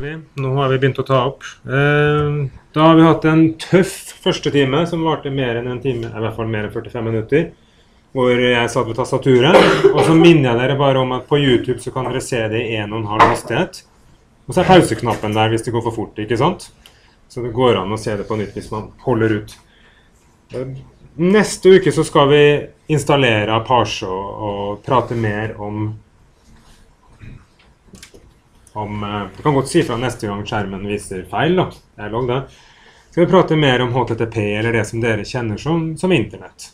Nå har vi begynt å ta opp. Eh, da har vi hatt en tøff første time som varte mer enn en time, i hvert fall mer enn 45 minutter. Hvor jeg satt ved tastaturet. Og så minner jeg dere bare om at på YouTube så kan dere se det i 1,5 hastighet. Og så er pauseknappen der hvis det går for fort, ikke sant? Så det går an å se det på nytt hvis man holder ut. Eh, neste uke så skal vi installere Apache og, og prate mer om om eh, Du kan godt si fra neste gang skjermen viser feil. da. Det er lov, det. Skal vi prate mer om HTTP, eller det som dere kjenner som, som Internett.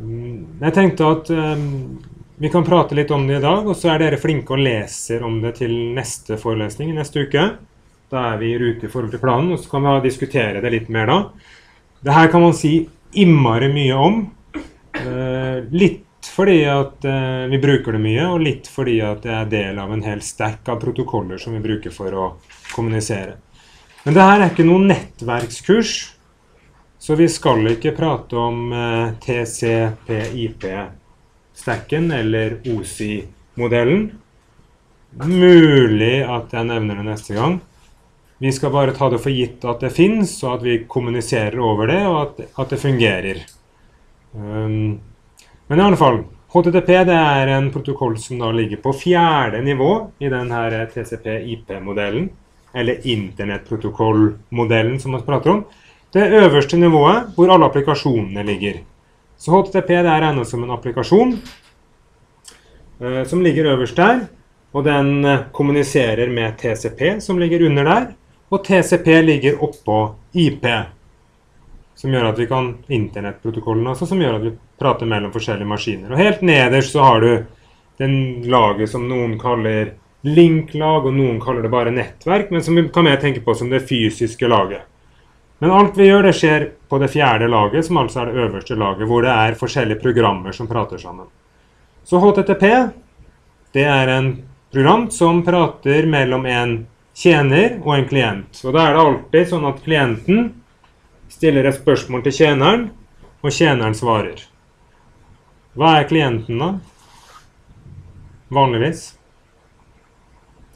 Mm, Jeg tenkte at um, vi kan prate litt om det i dag, og så er dere flinke og leser om det til neste forelesning neste uke. Da er vi i rute i forhold til planen, og så kan vi diskutere det litt mer da. Det her kan man si innmari mye om. Uh, litt fordi at eh, vi bruker det mye, og litt fordi at det er del av en hel stack av protokoller som vi bruker for å kommunisere. Men det her er ikke noen nettverkskurs, så vi skal ikke prate om eh, TCP-IP-stacken eller OSI-modellen. Mulig at jeg nevner det neste gang. Vi skal bare ta det for gitt at det fins, og at vi kommuniserer over det, og at, at det fungerer. Um, men i alle fall, HTTP det er en protokoll som da ligger på fjerde nivå i denne TCP-IP-modellen, eller internettprotokollmodellen som vi prater om. Det øverste nivået hvor alle applikasjonene ligger. Så HTTP det er regnet som en applikasjon eh, som ligger øverst der. Og den eh, kommuniserer med TCP, som ligger under der. Og TCP ligger oppå IP, som gjør at vi kan internettprotokollen, også, som gjør at vi prater mellom forskjellige maskiner. Og helt nederst så har du den laget som noen kaller linklag, og noen kaller det bare nettverk, men som vi kan mer tenke på som det fysiske laget. Men alt vi gjør, det skjer på det fjerde laget, som altså er det øverste laget, hvor det er forskjellige programmer som prater sammen. Så HTTP, det er en program som prater mellom en tjener og en klient. Og da er det alltid sånn at klienten stiller et spørsmål til tjeneren, og tjeneren svarer. Hva er klienten, da? Vanligvis.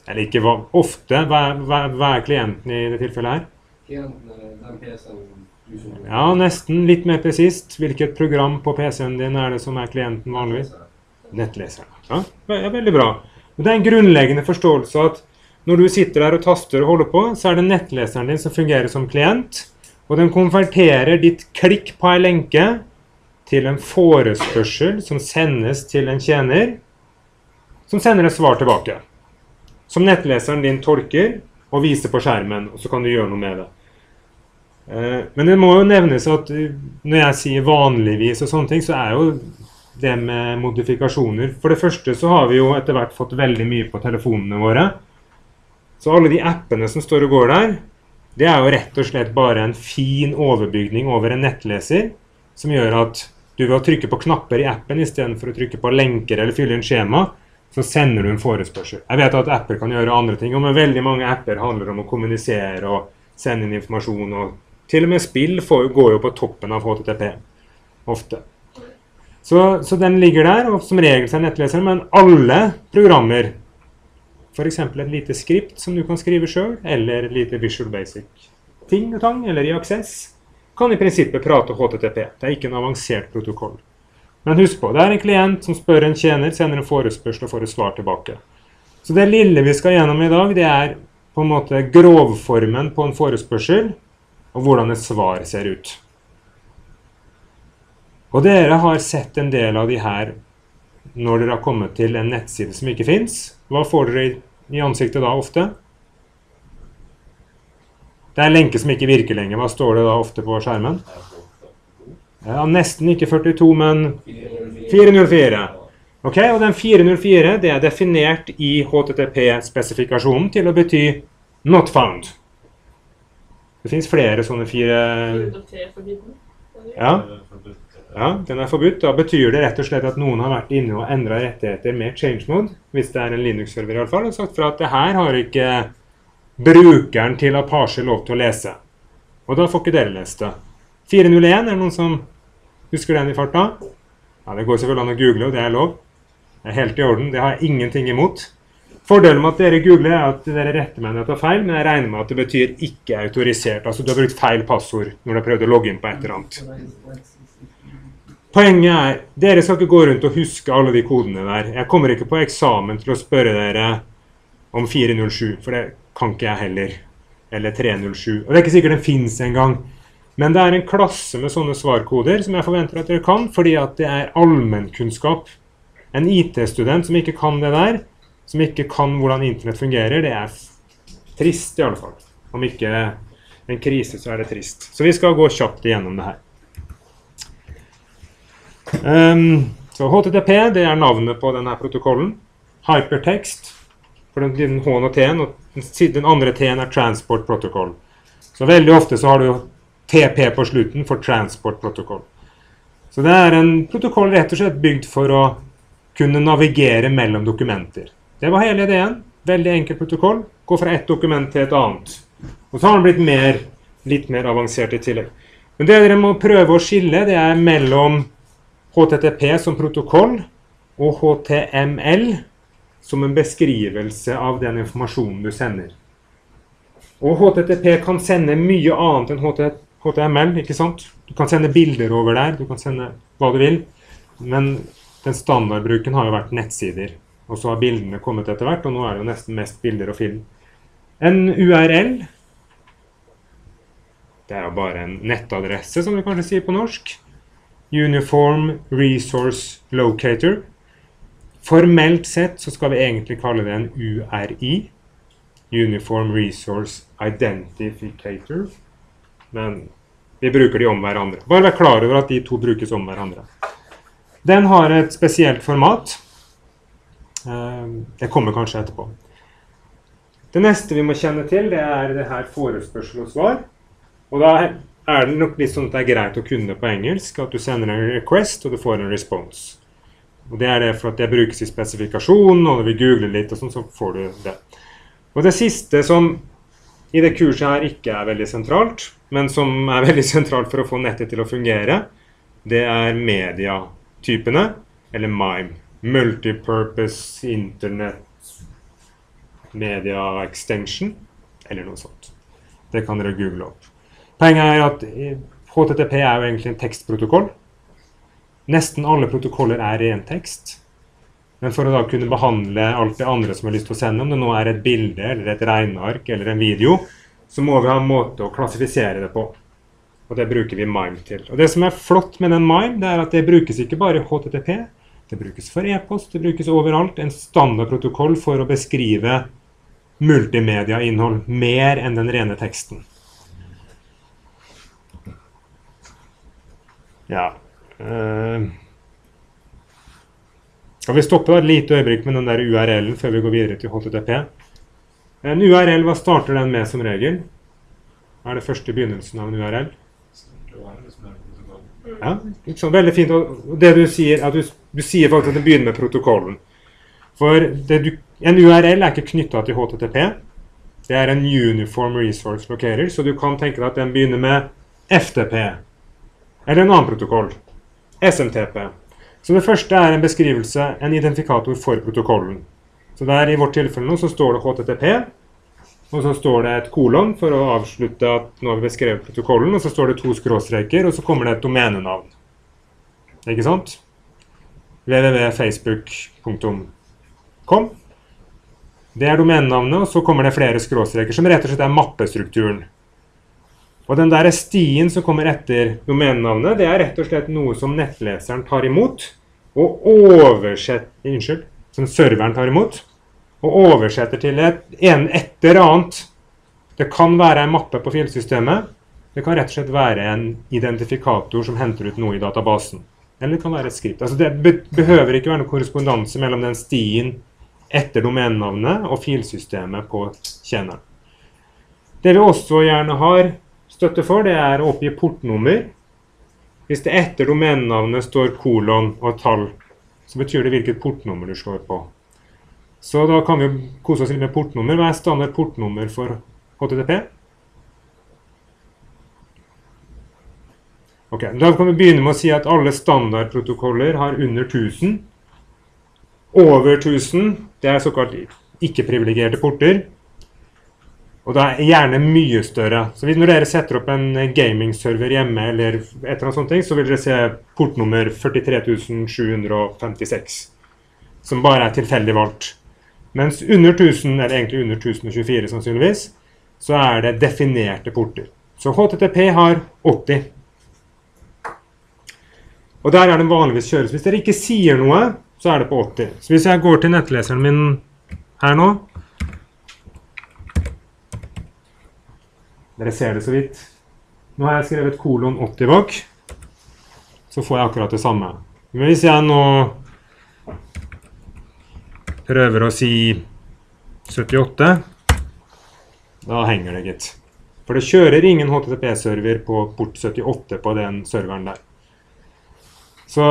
Eller ikke ofte. Hva hva, hva er klienten i det tilfellet her? Klienten er den PC-en Ja, nesten litt mer presist. Hvilket program på PC-en din er det som er klienten vanligvis? Nettleseren. Ja, veldig bra. Og det er en grunnleggende forståelse at når du sitter der og taster og holder på, så er det nettleseren din som fungerer som klient, og den konverterer ditt klikk på ei lenke til en forespørsel som sendes til en tjener, som sender et svar tilbake. Som nettleseren din tolker og viser på skjermen, og så kan du gjøre noe med det. Eh, Men det må jo nevnes at eh, når jeg sier vanligvis og sånne ting, så er jo det med modifikasjoner For det første så har vi jo etter hvert fått veldig mye på telefonene våre. Så alle de appene som står og går der, det er jo rett og slett bare en fin overbygning over en nettleser, som gjør at du ved å trykke på knapper i appen istedenfor å trykke på lenker eller fylle inn skjema, så sender du en forespørsel. Jeg vet at apper kan gjøre andre ting, men veldig mange apper handler om å kommunisere og sende inn informasjon. og Til og med spill får, går jo på toppen av HTTP ofte. Så, så den ligger der, og som regel er nettleseren, men alle programmer, f.eks. et lite skript som du kan skrive sjøl, eller et lite Visual Basic ting og tang, eller i Access, kan i prinsippet prate HTTP. Det er ikke en avansert protokoll. Men husk på, det er en klient som spør en tjener, sender en forespørsel og får et svar tilbake. Så det lille vi skal gjennom i dag, det er på en måte grovformen på en forespørsel, og hvordan et svar ser ut. Og dere har sett en del av de her når dere har kommet til en nettside som ikke fins. Hva får dere i, ansiktet da ofte? Det er en lenke som ikke virker lenger. Hva står det da ofte på skjermen? Ja, Nesten ikke 42, men 404. Ok, og den 404 det er definert i HTTP-spesifikasjonen til å bety 'not found'. Det fins flere sånne fire Ja, ja, den er forbudt. Da betyr det rett og slett at noen har vært inne og endra rettigheter med change mode, hvis det er en Linux-server iallfall, og sagt fra at det her har ikke brukeren til Apache lov til å lese. Og da får ikke dere lest det. 401, er det noen som husker den i farta? Ja, Det går selvfølgelig an å google, og det er lov. Det er helt i orden. Det har jeg ingenting imot. Fordelen med at dere googler, er at dere retter meg når jeg tar feil, men jeg regner med at det betyr ikke autorisert. Altså du har brukt feil passord når du har prøvd å logge inn på et eller annet. Poenget er, dere skal ikke gå rundt og huske alle de kodene der. Jeg kommer ikke på eksamen til å spørre dere om 407, for det kan ikke jeg heller. Eller 307. Og det er ikke sikkert den fins engang. Men det er en klasse med sånne svarkoder som jeg forventer at dere kan, fordi at det er allmennkunnskap. En IT-student som ikke kan det der, som ikke kan hvordan internett fungerer, det er trist i alle fall. Om ikke en krise, så er det trist. Så vi skal gå kjapt igjennom det her. Um, så HTTP det er navnet på denne protokollen. Hypertext for den, den H-en og T-en, og den, andre T-en er Transport Protocol. Så veldig ofte så har du TP på slutten for Transport Protocol. Så det er en protokoll rett og slett bygd for å kunne navigere mellom dokumenter. Det var hele ideen. Veldig enkel protokoll. Gå fra ett dokument til et annet. Og så har den blitt mer, litt mer avansert i tillegg. Men det dere må prøve å skille, det er mellom HTTP som protokoll og HTML som en beskrivelse av den informasjonen du sender. Og HTTP kan sende mye annet enn HTML. ikke sant? Du kan sende bilder over der, du kan sende hva du vil. Men den standardbruken har jo vært nettsider. Og så har bildene kommet etter hvert, og nå er det jo nesten mest bilder og film. En URL det er jo bare en nettadresse, som vi kanskje sier på norsk. Uniform Resource Locator. Formelt sett så skal vi egentlig kalle det en URI. Uniform Resource Identificator. Men vi bruker de om hverandre. Bare vær klar over at de to brukes om hverandre. Den har et spesielt format. Eh, det kommer kanskje etterpå. Det neste vi må kjenne til, det er det her forespørsel og svar. Og da er det nok litt sånn at det er greit å kunne på engelsk. At du sender en request, og du får en response. Og Det er det for at det brukes i spesifikasjonen, og når vi googler litt, og sånn, så får du det. Og det siste som i det kurset her ikke er veldig sentralt, men som er veldig sentralt for å få nettet til å fungere, det er mediatypene, eller MIME. Multipurpose Internet Media Extension, eller noe sånt. Det kan dere google opp. Poenget er at HTTP er jo egentlig en tekstprotokoll. Nesten alle protokoller er ren tekst. Men for å da kunne behandle alt det andre som har lyst til å sende, om det nå er et bilde eller et regneark eller en video, så må vi ha en måte å klassifisere det på. Og det bruker vi MIME til. Og det som er flott med den MIME, det er at det brukes ikke bare i HTTP. Det brukes for e-post, det brukes overalt. En standardprotokoll for å beskrive multimediainnhold mer enn den rene teksten. Ja. Uh, og Vi stopper et lite øyeblikk med den der URL-en før vi går videre til HTTP. En URL, hva starter den med som regel? Er det første begynnelsen av en URL? Ja, liksom, Veldig fint. Og det du sier, at du, du sier faktisk at det begynner med protokollen. For du, en URL er ikke knytta til HTTP. Det er en uniform resource locator, så du kan tenke deg at den begynner med FTP. Eller en annen protokoll. SMTP. Så det første er en beskrivelse, en identifikator for protokollen. Så der I vårt tilfelle nå så står det HTTP, og så står det et kolon for å avslutte at nå har vi beskrevet protokollen, og så står det to skråstreker, og så kommer det et domenenavn. Ikke sant? www.facebook.com. Det er domenenavnet, og så kommer det flere skråstreker, som rett og slett er mappestrukturen. Og den der stien som kommer etter domenenavnet, det er rett og slett noe som nettleseren tar imot og oversetter Unnskyld, som serveren tar imot og oversetter til et, en etter annet. Det kan være en mappe på filsystemet. Det kan rett og slett være en identifikator som henter ut noe i databasen. Eller det kan være et skript. Altså det be behøver ikke være noe korrespondanse mellom den stien etter domenenavnet og filsystemet på tjeneren. Det vi også gjerne har, støtte for, det er å oppgi portnummer. Hvis det etter domenenavnet står kolon og tall, så betyr det hvilket portnummer du slår på. Så da kan vi kose oss litt med portnummer. Hva er standard portnummer for HTTP? Ok, Da kan vi begynne med å si at alle standardprotokoller har under 1000. Over 1000 det er såkalt ikke-privilegerte porter. Og da er gjerne mye større. Så hvis, når dere setter opp en gamingserver gaming-server hjemme, eller et eller annet sånt, så vil dere se portnummer 43756. Som bare er tilfeldig valgt. Mens under 1000, eller egentlig under 1024 sannsynligvis, så er det definerte porter. Så HTTP har 80. Og der er den vanligvis kjøres. Hvis dere ikke sier noe, så er det på 80. Så hvis jeg går til nettleseren min her nå Dere ser det så vidt. Nå har jeg skrevet kolon 80 bak. Så får jeg akkurat det samme. Men hvis jeg nå prøver å si 78, da henger det, gitt. For det kjører ingen HTTP-server på port 78 på den serveren der. Så,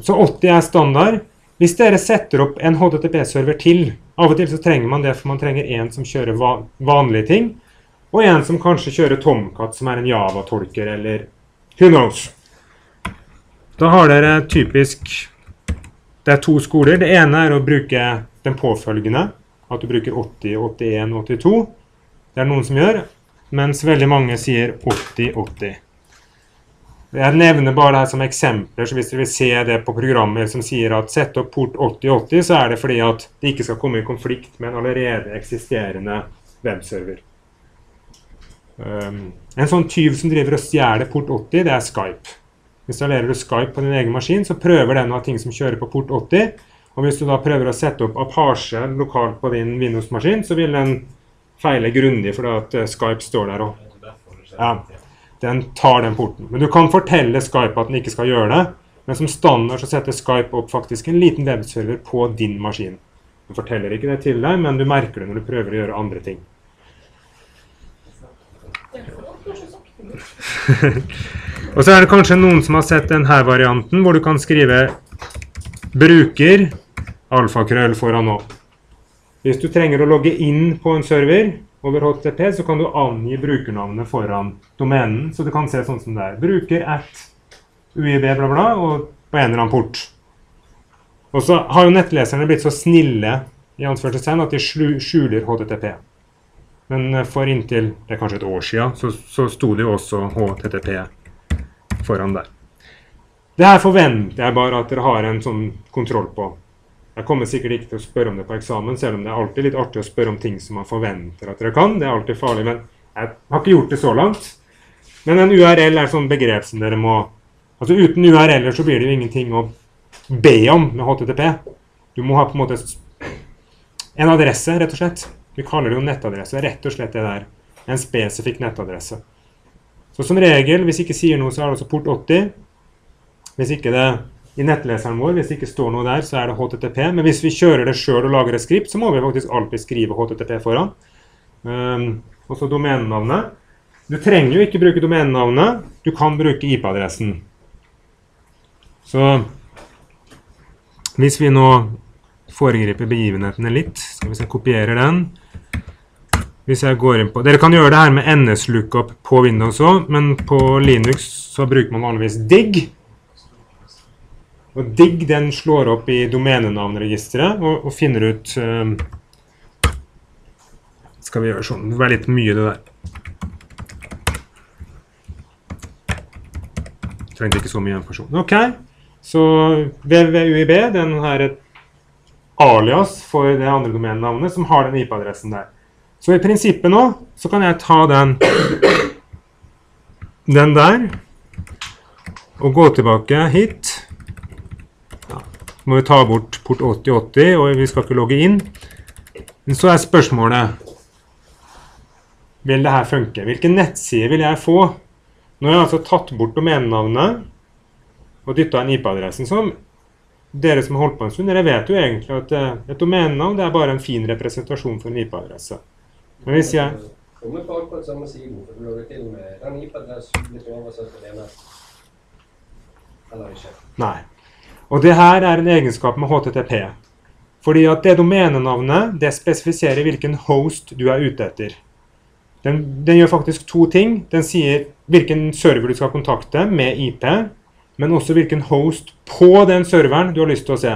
så 80 er standard. Hvis dere setter opp en HTTP-server til Av og til så trenger man det, for man trenger en som kjører vanlige ting, og en som kanskje kjører Tomcat, som er en Java-tolker, eller who knows. Da har dere typisk Det er to skoler. Det ene er å bruke den påfølgende. At du bruker 80, 81, 82. Det er noen som gjør. Mens veldig mange sier 80, 80. Jeg nevner bare det her som eksempler, så hvis dere vil se det på programmer som sier at sett opp port 8080, så er det fordi at det ikke skal komme i konflikt med en allerede eksisterende webserver. Um, en sånn tyv som driver og stjeler port 80, det er Skype. Installerer du Skype på din egen maskin, så prøver den å ha ting som kjører på port 80. Og hvis du da prøver å sette opp Apache lokalt på din Windows-maskin, så vil den feile grundig fordi at eh, Skype står der og ja, den tar den porten. Men du kan fortelle Skype at den ikke skal gjøre det. Men som standard så setter Skype opp faktisk en liten webserver på din maskin. Du forteller ikke det til deg, men du merker det når du prøver å gjøre andre ting. og så er det kanskje noen som har sett denne varianten, hvor du kan skrive 'bruker' alfakrøll foran nå. Hvis du trenger å logge inn på en server over HTTP, så kan du angi brukernavnet foran domenen. Så du kan se sånn som det er. Bruker at uib bla, bla, og på en eller annen port. Og så har jo nettleserne blitt så snille i at de skjuler HTTP. Men eh, for inntil det er kanskje et år siden, så, så sto det jo også HTTP foran der. Det her forventer jeg bare at dere har en sånn kontroll på. Jeg kommer sikkert ikke til å spørre om det på eksamen, selv om det er alltid litt artig å spørre om ting som man forventer at dere kan. Det er alltid farlig, men jeg har ikke gjort det så langt. Men en URL er sånn begrep som dere må Altså Uten URL-er så blir det jo ingenting å be om med HTTP. Du må ha på en måte en adresse, rett og slett. Vi kaller det jo nettadresse. Rett og slett det der. En spesifikk nettadresse. Så som regel, hvis ikke sier noe, så er det også port 80. Hvis ikke det i nettleseren vår, hvis det ikke står noe der, så er det HTTP. Men hvis vi kjører det sjøl og lager et skript, så må vi faktisk alltid skrive HTTP foran. Um, og så domenenavnet. Du trenger jo ikke bruke domenenavnet. Du kan bruke IP-adressen. Så hvis vi nå foregriper begivenhetene litt, så hvis jeg kopierer den hvis jeg går inn på, Dere kan gjøre det her med NS-lookup på Windows òg, men på Linux så bruker man vanligvis DIGG. Og DIGG den slår opp i domenenavnregisteret og, og finner ut um, Skal vi gjøre sånn? Det er litt mye, det der. Trengte ikke så mye informasjon. OK. Så WWUIB, den her alias for det andre domenenavnet, som har den IP-adressen der. Så i prinsippet nå så kan jeg ta den den der og gå tilbake hit. Ja, må vi ta bort port 8080, og vi skal ikke logge inn. Men så er spørsmålet Vil det her funke? Hvilken nettside vil jeg få? Nå har jeg altså tatt bort domenenavnet og dyttet en IP-adressen. som dere som har holdt på en stund, dere vet jo egentlig at eh, et domenenavn det er bare en fin representasjon for en IP-adresse. Men hvis jeg Kommer på akkurat samme siden, for du lager til med den IP-adressen blitt oversatt til DNS. Eller ikke. Nei. Og det her er en egenskap med HTTP. Fordi at det domenenavnet det spesifiserer hvilken host du er ute etter. Den, den gjør faktisk to ting. Den sier hvilken server du skal kontakte med IP, men også hvilken host på den serveren du har lyst til å se.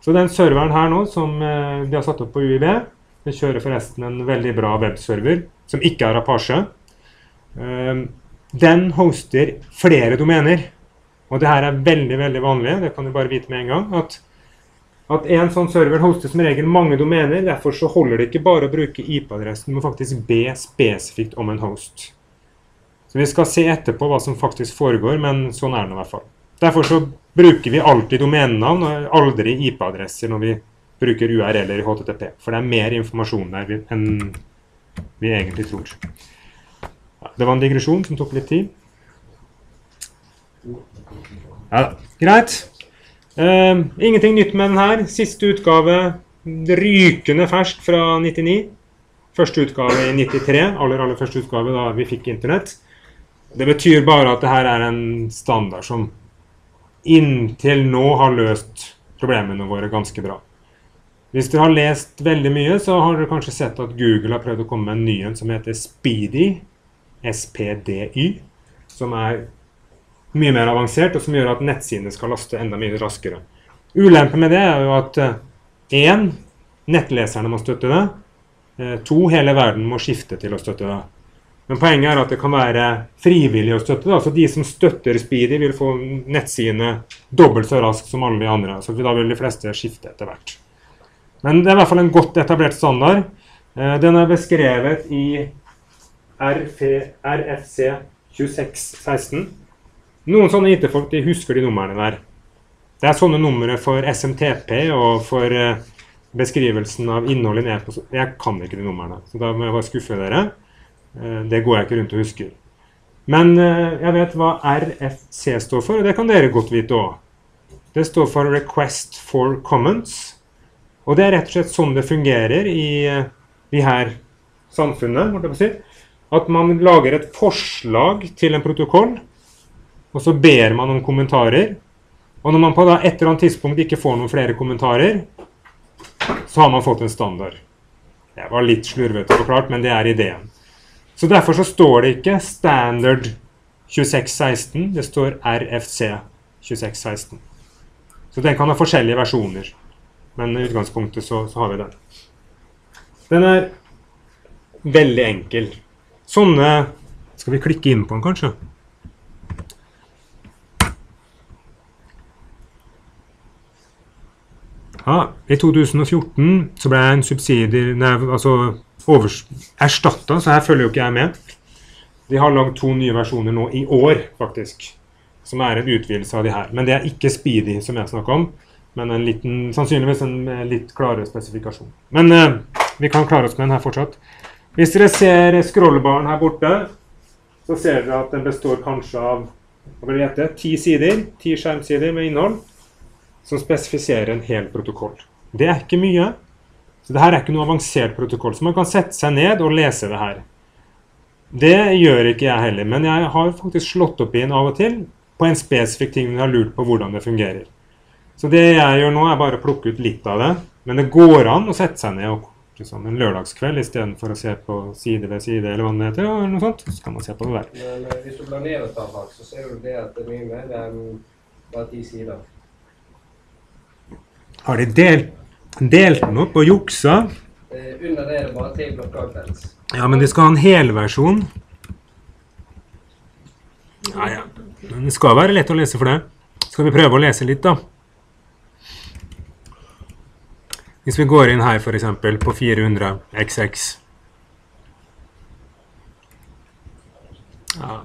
Så den serveren her nå, som vi har satt opp på UiB, den kjører forresten en veldig bra webserver som ikke har Apache. Eh, den hoster flere domener. Og det her er veldig veldig vanlig, det kan du bare vite med en gang. at at en sånn server hoster som regel mange domener. Derfor så holder det ikke bare å bruke IP-adressen, må faktisk be spesifikt om en host. Så vi skal se etterpå hva som faktisk foregår, men sånn er det i hvert fall. Derfor så bruker vi alltid domenenavn og aldri IP-adresser når vi bruker URL-er i HTTP. For det er mer informasjon der enn vi egentlig tror. Det var en digresjon som tok litt tid. Ja, greit. Uh, ingenting nytt med den her. Siste utgave rykende fersk fra 99. Første utgave i 93. Aller, aller første utgave da vi fikk internett. Det betyr bare at det her er en standard som inntil nå har løst problemene våre ganske bra. Hvis dere har lest veldig mye, så har dere kanskje sett at Google har prøvd å komme med en ny en som heter Speedy. SPDY. Som er mye mer avansert, og som gjør at nettsidene skal laste enda mye raskere. Ulempen med det er jo at én, eh, nettleserne må støtte det. Eh, to, hele verden må skifte til å støtte det. Men poenget er at det kan være frivillig å støtte det. Altså de som støtter Speedy, vil få nettsidene dobbelt så raskt som alle de andre. Så da vil de fleste skifte etter hvert. Men det er i hvert fall en godt etablert standard. Eh, den er beskrevet i RF, RFC 2616. Noen sånne IT-folk de husker de numrene der. Det er sånne numre for SMTP og for uh, beskrivelsen av innholdet i e-post. Jeg kan ikke de numrene, så da må jeg bare skuffe dere. Uh, det går jeg ikke rundt og husker. Men jeg vet hva RFC står for, og det kan dere godt vite òg. Det står for Request for Comments. Og det er rett og slett sånn det fungerer i de her samfunnet. At man lager et forslag til en protokoll og så ber man om kommentarer. Og når man på et eller annet tidspunkt ikke får noen flere kommentarer, så har man fått en standard. Det var litt slurvete forklart, men det er ideen. Så derfor så står det ikke standard 2616, det står RFC 2616. Så den kan ha forskjellige versjoner, men i utgangspunktet så, så har vi den. Den er veldig enkel. Sånne Skal vi klikke inn på den, kanskje? Ja, I 2014 så ble en subsidier altså erstatta, så her følger jo ikke jeg med. De har lagd to nye versjoner nå i år, faktisk. Som er en utvidelse av de her. Men det er ikke Speedy, som jeg snakker om. Men en liten, sannsynligvis en litt klarere spesifikasjon. Men eh, vi kan klare oss med den her fortsatt. Hvis dere ser scrollbaren her borte, så ser dere at den består kanskje av hva vil det ti sider. Ti skjermsider med innhold som spesifiserer en hel protokoll. Det er ikke mye. Så det her er ikke noe avansert protokoll. Så man kan sette seg ned og lese det her. Det gjør ikke jeg heller, men jeg har faktisk slått opp inn av og til på en spesifikk ting jeg har lurt på hvordan det fungerer. Så det jeg gjør nå, er bare å plukke ut litt av det. Men det går an å sette seg ned og liksom, en lørdagskveld istedenfor å se på side ved side, eller hva det heter. eller noe sånt, Så kan man se på det der. Men eh, hvis du blander et tabak, så ser du det at det er mye mer enn bare ti sider. Har de delt, delt den opp og juksa? Eh, under det er det bare til of. Ja, men de skal ha en helversjon. Ja, ja. Men det skal være lett å lese for det. Skal vi prøve å lese litt, da? Hvis vi går inn her, f.eks. på 400 XX. Ja.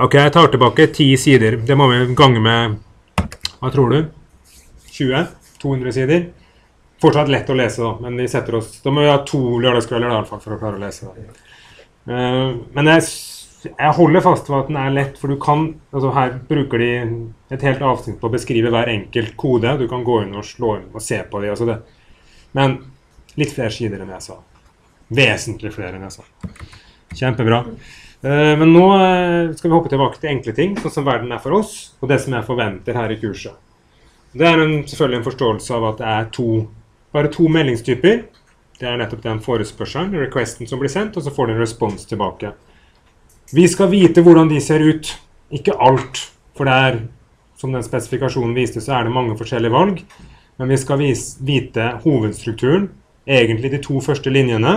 Ok, jeg tar tilbake ti sider. Det må vi gange med Hva tror du? 20? 200 sider. Fortsatt lett å lese, da, men vi setter oss, da må vi ha to lørdagskvelder fall for å klare å lese. det. Uh, men jeg, jeg, holder fast ved at den er lett, for du kan altså Her bruker de et helt avsnitt på å beskrive hver enkelt kode. Du kan gå inn og slå inn og se på de, altså det. Men litt flere sider enn jeg sa. Vesentlig flere enn jeg sa. Kjempebra. Uh, men nå uh, skal vi hoppe tilbake til enkle ting, sånn som verden er for oss, og det som jeg forventer her i kurset. Det er en, selvfølgelig en forståelse av at det er to, bare to meldingstyper. Det er nettopp den forespørselen, requesten, som blir sendt, og så får du en respons tilbake. Vi skal vite hvordan de ser ut. Ikke alt, for det er, som den spesifikasjonen viste, så er det mange forskjellige valg. Men vi skal vite hovedstrukturen, egentlig de to første linjene,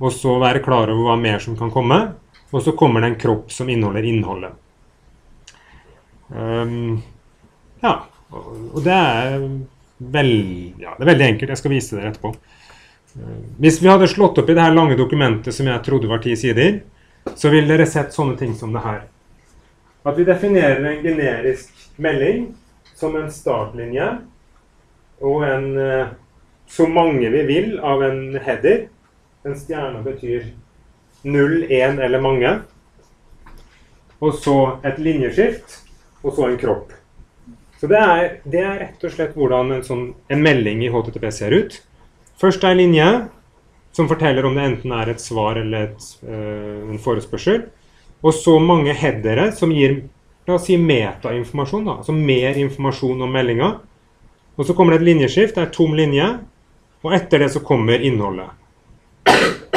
og så være klar over hva mer som kan komme. Og så kommer det en kropp som inneholder innholdet. Um, ja, og det er, vel, ja, det er veldig enkelt. Jeg skal vise dere etterpå. Uh, Hvis vi hadde slått opp i det her lange dokumentet som jeg trodde var ti sider, så ville dere sett sånne ting som det her. At vi definerer en generisk melding som en startlinje og en eh, så mange vi vil av en header. En stjerne betyr null, én eller mange. Og så et linjeskift, og så en kropp. Så det er, det er rett og slett hvordan en, sånn, en melding i HTTP ser ut. Først er linje som forteller om det enten er et svar eller et, øh, en forespørsel. Og så mange headere som gir la oss si metainformasjon, altså mer informasjon om meldinga. Og så kommer det et linjeskift, det er tom linje, og etter det så kommer innholdet.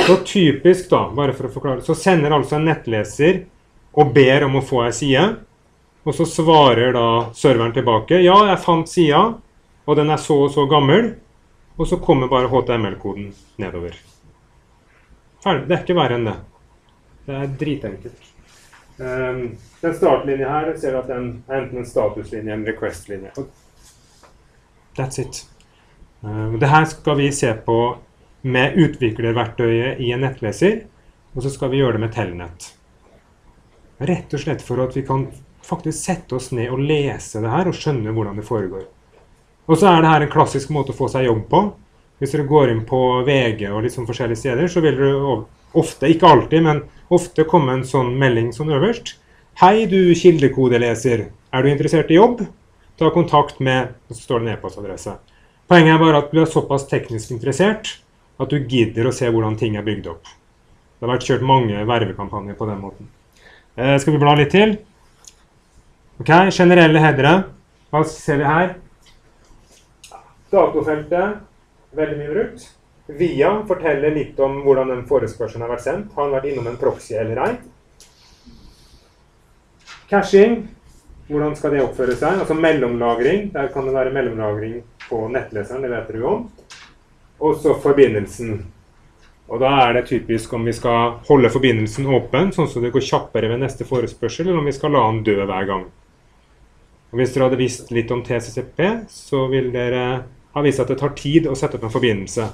Så typisk, da, bare for å forklare, så sender altså en nettleser og ber om å få ei side. Og så svarer da serveren tilbake ja, jeg fant sida, og den er så og så gammel. Og så kommer bare HTML-koden nedover. Ferdig. Det er ikke verre enn det. Det er dritenkelt. Um, den startlinja her ser du at den er enten en statuslinje eller en request-linje. That's it. Uh, det her skal vi se på med utviklerverktøyet i en nettleser, og så skal vi gjøre det med Telnet. Rett og slett for at vi kan faktisk sette oss ned og lese det her og skjønne hvordan det foregår. Og så er det her en klassisk måte å få seg jobb på. Hvis dere går inn på VG og litt sånn forskjellige steder, så vil dere ofte, ikke alltid, men ofte komme en sånn melding sånn øverst. Hei, du kildekodeleser. Er du interessert i jobb? Ta kontakt med Og så står det en e-postadresse. Poenget er bare at du er såpass teknisk interessert at du gidder å se hvordan ting er bygd opp. Det har vært kjørt mange vervekampanjer på den måten. Eh, skal vi bla litt til? Ok, Generelle headere. Hva ser vi her? Datofeltet. Veldig mye brukt. Via forteller litt om hvordan den forespørselen har vært sendt. Har den vært innom en proxy eller ei? Cashing. Hvordan skal det oppføre seg? Altså mellomlagring. Der kan det være mellomlagring på nettleseren. Det vet dere om. Og så forbindelsen. Og da er det typisk om vi skal holde forbindelsen åpen, sånn at det går kjappere ved neste forespørsel, eller om vi skal la den dø hver gang. Og Hvis dere hadde visst litt om TCCP, så vil dere ha vist at det tar tid å sette opp en forbindelse.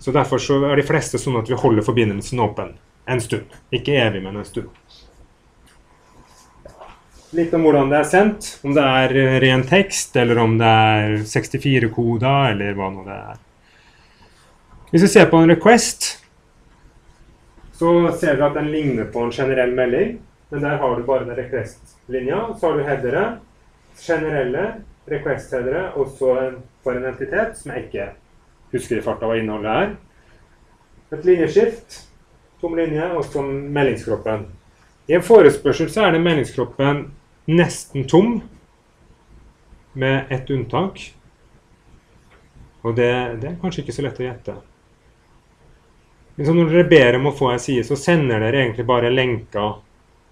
Så Derfor så er de fleste sånn at vi holder forbindelsen åpen en stund. Ikke evig, men en stund. Litt om hvordan det er sendt. Om det er ren tekst, eller om det er 64-koder, eller hva nå det er. Hvis vi ser på en request, så ser vi at den ligner på en generell melding. Men der har du bare den request-linja. Så har du headere, generelle request-headere, og så for en entitet som jeg ikke husker i farta hva innholdet er. Et linjeskift, tom linje, og så meldingskroppen. I en forespørsel så er det meldingskroppen nesten tom, med ett unntak. Og det, det er kanskje ikke så lett å gjette. Men når dere ber om å få en side, så sender dere egentlig bare lenka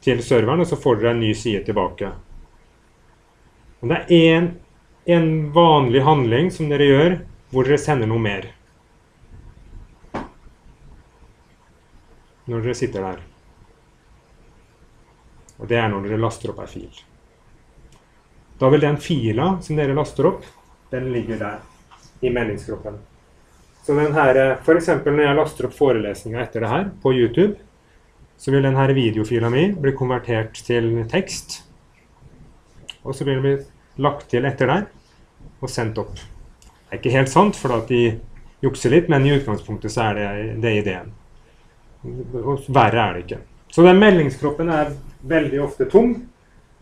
til serveren, og så får dere en ny side tilbake. Og det er en, vanlig handling som dere gjør, hvor dere sender noe mer. Når dere sitter der. Og det er når dere laster opp ei fil. Da vil den fila som dere laster opp, den ligger der i meldingskroppen. Så den F.eks. når jeg laster opp forelesninga etter det her på YouTube, så vil denne videofila mi bli konvertert til tekst. Og så vil den lagt til etter der og sendt opp. Det er ikke helt sant, for at de jukser litt, men i utgangspunktet så er det, det ideen. Og verre er det ikke. Så den meldingskroppen er veldig ofte tom.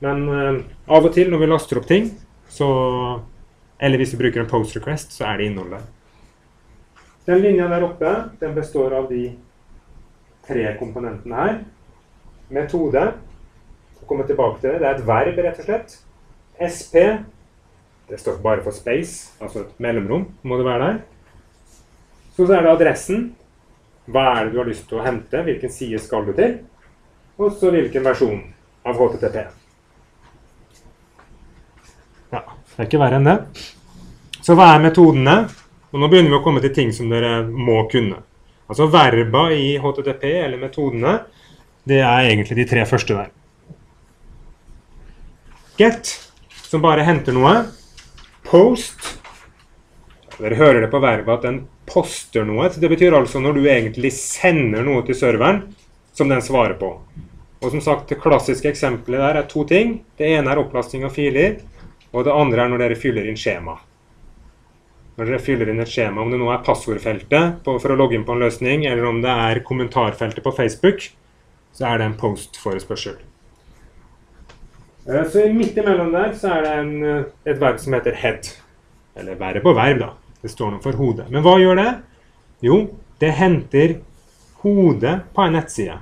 Men uh, av og til når vi laster opp ting, så Eller hvis vi bruker en post request, så er det innhold der. Den linja der oppe den består av de tre komponentene her. Metode. å komme tilbake til Det Det er et verb, rett og slett. SP. Det står bare for space, altså et mellomrom. må det være der. Så er det adressen. Hva er det du har lyst til å hente? Hvilken side skal du til? Og så hvilken versjon av HTTP. Ja, det er ikke verre enn det. Så hva er metodene? Og nå begynner vi å komme til ting som dere må kunne. Altså verba i HTTP, eller metodene, det er egentlig de tre første der. Get, som bare henter noe. Post. Dere hører det på verba at den poster noe. Det betyr altså når du egentlig sender noe til serveren som den svarer på. Og som sagt, Det klassiske eksempelet der er to ting. Det ene er opplasting av filer. Og det andre er når dere fyller inn skjema. Når dere fyller inn et skjema, om det nå er passordfeltet på, for å logge inn på en løsning, eller om det er kommentarfeltet på Facebook, så er det en post-forespørsel. Eh, så midt imellom der så er det en, eh, et verb som heter head. Eller verb og verb, da. Det står noe for hodet. Men hva gjør det? Jo, det henter hodet på en nettside.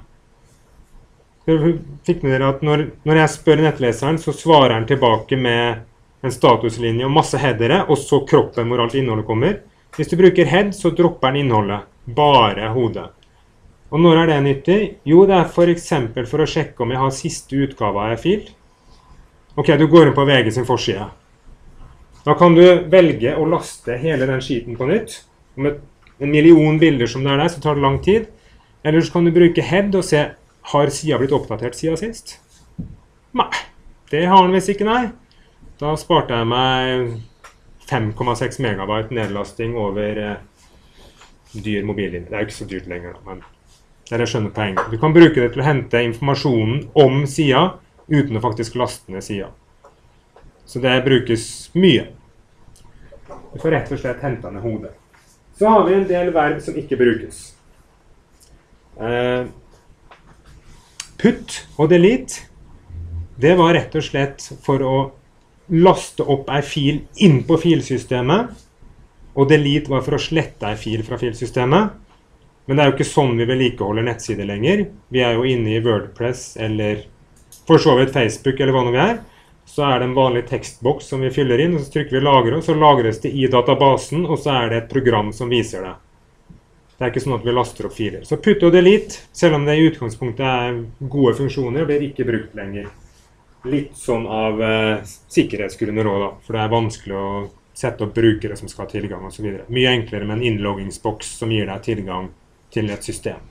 Fikk med dere at når, når jeg spør nettleseren, så svarer han tilbake med en statuslinje og masse headere, og så kroppen hvor alt innholdet kommer. Hvis du bruker head, så dropper den innholdet. Bare hodet. Og når er det nyttig? Jo, det er f.eks. For, for å sjekke om jeg har siste utgave av en fil. Ok, du går inn på VG sin forside. Da kan du velge å laste hele den skiten på nytt. Med en million bilder som det er der, så tar det lang tid. Eller så kan du bruke head og se har sida blitt oppdatert siden sist. Nei, det har den visst ikke, nei. Da sparte jeg meg 5,6 megabyte nedlasting over eh, dyr mobillinje. Det er jo ikke så dyrt lenger, da, men dere skjønner poenget. Du kan bruke det til å hente informasjonen om sida uten å faktisk laste ned sida. Så det brukes mye. Du får rett og slett henta ned hodet. Så har vi en del verb som ikke brukes. Eh, putt og delete, det var rett og slett for å laste opp ei fil inn på filsystemet. Og delete var for å slette ei fil fra filsystemet. Men det er jo ikke sånn vi vedlikeholder nettsider lenger. Vi er jo inne i Wordpress eller for så vidt Facebook eller hva nå vi er. Så er det en vanlig tekstboks som vi fyller inn, og så trykker vi 'lagre', og så lagres det i databasen, og så er det et program som viser det. Det er ikke sånn at vi laster opp filer. Så putt og delete, selv om det i utgangspunktet er gode funksjoner, blir ikke brukt lenger litt sånn av eh, sikkerhetsgrunner òg, da. For det er vanskelig å sette opp brukere som skal ha tilgang osv. Mye enklere med en innloggingsboks som gir deg tilgang til et system.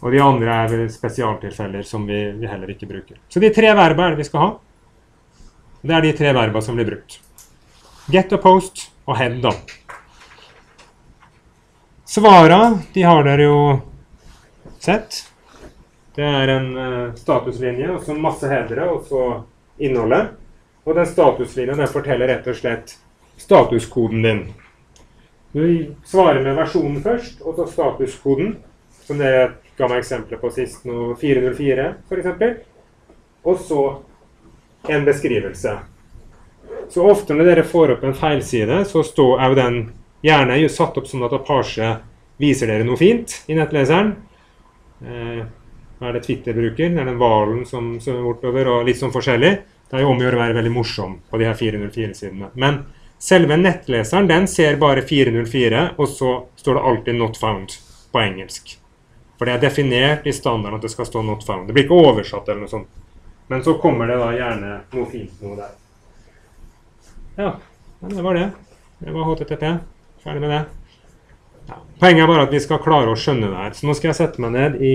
Og de andre er vel spesialtilfeller som vi, vi, heller ikke bruker. Så de tre verba er det vi skal ha. Det er de tre verba som blir brukt. Get og post og head, da. Svara, de har dere jo sett. Det er en uh, statuslinje og så masse hedre, og så innholdet. Og den statuslinjen den forteller rett og slett statuskoden din. Du svarer med versjonen først, og så statuskoden, som dere ga meg eksempler på sist, nå 404 f.eks. Og så en beskrivelse. Så ofte når dere får opp en feilside, så står er den gjerne satt opp sånn at Apache viser dere noe fint i nettleseren. Eh, er det Twitter-bruker. Det er den hvalen som svømmer bortover, og litt sånn forskjellig. Det er jo om å gjøre å være veldig morsom på de her 404-sidene. Men selve nettleseren den ser bare 404, og så står det alltid 'not found' på engelsk. For det er definert i standarden at det skal stå 'not found'. Det blir ikke oversatt eller noe sånt. Men så kommer det da gjerne noe fint noe der. Ja, det var det. Det var HTTP. Ferdig med det. Ja. Poenget er bare at vi skal klare å skjønne det her. Så nå skal jeg sette meg ned i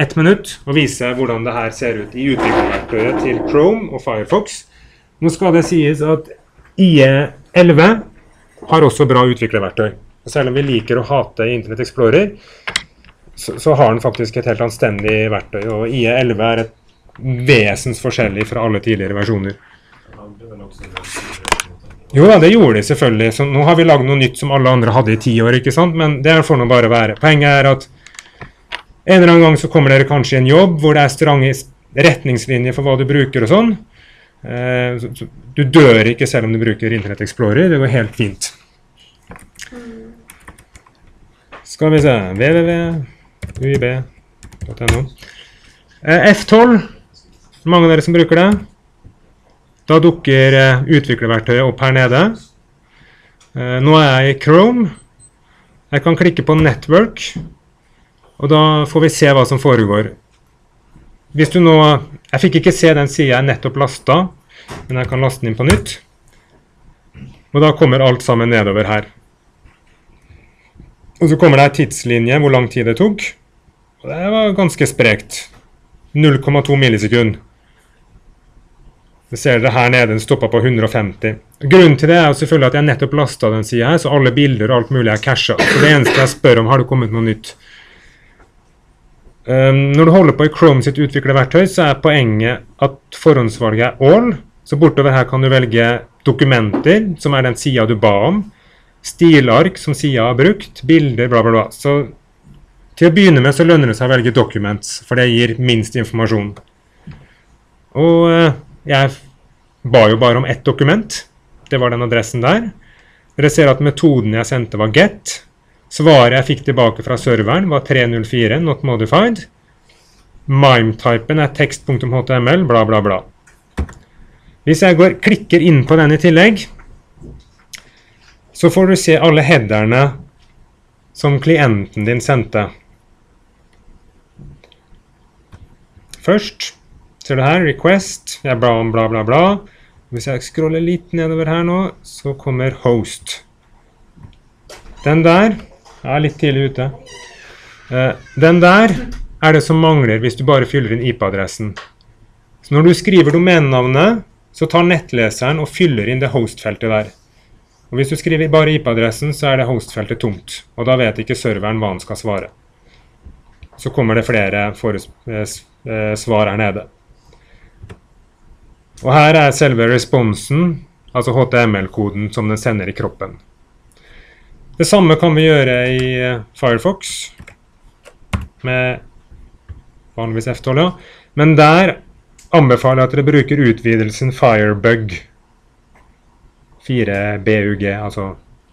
ett minutt og vise hvordan det her ser ut i utviklerverktøyet til Chrome og Firefox. Nå skal det sies at IE11 har også bra utviklerverktøy. Selv om vi liker å hate Internett Explorer, så, så har den faktisk et helt anstendig verktøy. Og IE11 er et vesensforskjellig fra alle tidligere versjoner. Jo da, det gjorde de selvfølgelig. Så nå har vi lagd noe nytt som alle andre hadde i ti år, ikke sant? men det får nå bare være. Poenget er at en eller annen gang så kommer dere kanskje i en jobb hvor det er strange retningslinjer for hva du bruker og sånn. Eh, du dør ikke selv om du bruker Internett Explorer. Det går helt fint. Skal vi se www.uib.no. Eh, F12. Mange av dere som bruker det. Da dukker eh, utviklerverktøyet opp her nede. Nå er jeg i Chrome. Jeg kan klikke på 'Network'. Og da får vi se hva som foregår. Hvis du nå Jeg fikk ikke se den siden jeg nettopp lasta, men jeg kan laste den inn på nytt. Og da kommer alt sammen nedover her. Og så kommer det ei tidslinje hvor lang tid det tok. Og det var ganske sprekt. 0,2 millisekund. Du ser dere her nede, den stoppa på 150. Grunnen til det er selvfølgelig at jeg nettopp lasta den sida her, så alle bilder og alt mulig er casha. Så det eneste jeg spør om, har det kommet noe nytt. Um, når du holder på i Chrome sitt utviklerverktøy, så er poenget at forhåndsvalget er all. Så bortover her kan du velge dokumenter, som er den sida du ba om. Stilark, som sida har brukt. Bilder, bla, bla, bla. Så til å begynne med så lønner det seg å velge documents, for det gir minst informasjon. Og uh, jeg ba jo bare om ett dokument. Det var den adressen der. Dere ser at metoden jeg sendte, var get. Svaret jeg fikk tilbake fra serveren, var 304, not modified. Mime-typen er text.html, bla, bla, bla. Hvis jeg klikker inn på den i tillegg, så får du se alle headerne som klienten din sendte. Først ser du her, request, jeg om bla, bla, bla. Hvis jeg scroller litt nedover her nå, så kommer host. Den der jeg er litt tidlig ute. Uh, den der er det som mangler hvis du bare fyller inn IP-adressen. Så når du skriver domenenavnet, så tar nettleseren og fyller inn det host-feltet der. Og Hvis du skriver bare IP-adressen, så er det host-feltet tomt. Og da vet ikke serveren hva han skal svare. Så kommer det flere eh, svar her nede. Og her er selve responsen, altså HTML-koden som den sender i kroppen. Det samme kan vi gjøre i eh, Firefox med vanligvis F12, ja. Men der anbefaler jeg at dere bruker utvidelsen Firebug. 4BUG, altså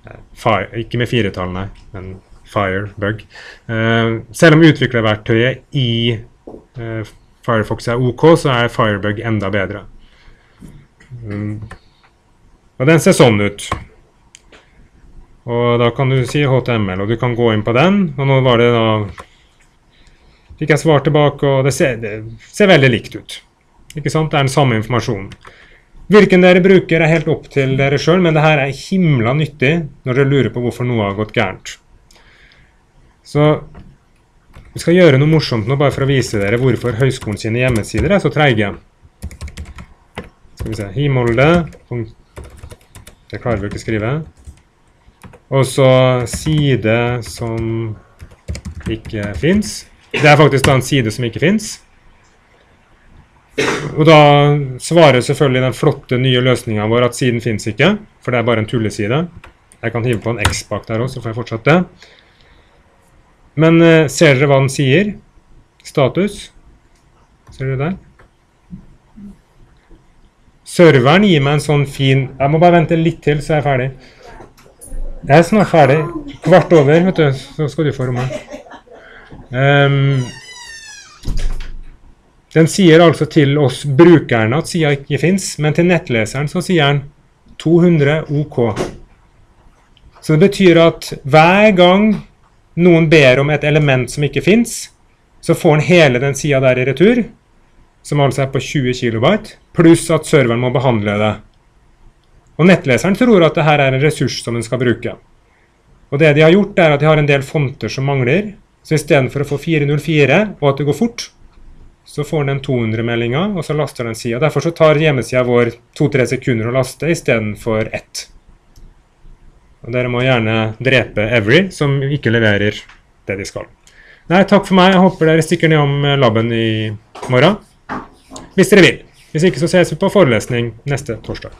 eh, Ikke med firetall, nei, men Firebug. Uh, selv om utviklerverktøyet i Firefox er OK, så er Firebug enda bedre. Og den ser sånn ut. Og da kan du si HTML, og du kan gå inn på den. Og nå var det da Fikk jeg svar tilbake, og det ser, det ser veldig likt ut. Ikke sant? Det er den samme informasjonen. Hvilken dere bruker, er helt opp til dere sjøl, men det her er himla nyttig når dere lurer på hvorfor noe har gått gærent. Så vi skal gjøre noe morsomt nå, bare for å vise dere hvorfor høyskolen sine hjemmesider er så treige. Skal vi se Himolde Det klarer vi ikke å skrive. Og så side som ikke fins. Det er faktisk da en side som ikke fins. Og da svarer selvfølgelig den flotte nye løsninga vår at siden fins ikke, for det er bare en tulleside. Jeg kan hive på en X bak der òg, så får jeg fortsatt. Men eh, ser dere hva den sier? Status. Ser dere der? Serveren gir meg en sånn fin Jeg må bare vente litt til, så er jeg ferdig. Jeg er snart ferdig. Kvart over, vet du, så skal du få rommet. Um, den sier altså til oss brukerne at sida ikke fins, men til nettleseren så sier den 200 OK. Så det betyr at hver gang noen ber om et element som ikke fins, så får den hele den sida der i retur, som altså er på 20 kB, pluss at serveren må behandle det. Og nettleseren tror at dette er en ressurs som den skal bruke. Og det de har gjort, er at de har en del fonter som mangler. Så istedenfor å få 404 og at det går fort, så får den 200-meldinga, og så laster den sida. Derfor så tar hjemmesida vår 2-3 sekunder å laste istedenfor ett. Og dere må gjerne drepe Every, som ikke leverer det de skal. Nei, takk for meg. Jeg håper dere stikker ned om laben i morgen. Hvis dere vil. Hvis ikke så ses vi på forelesning neste torsdag.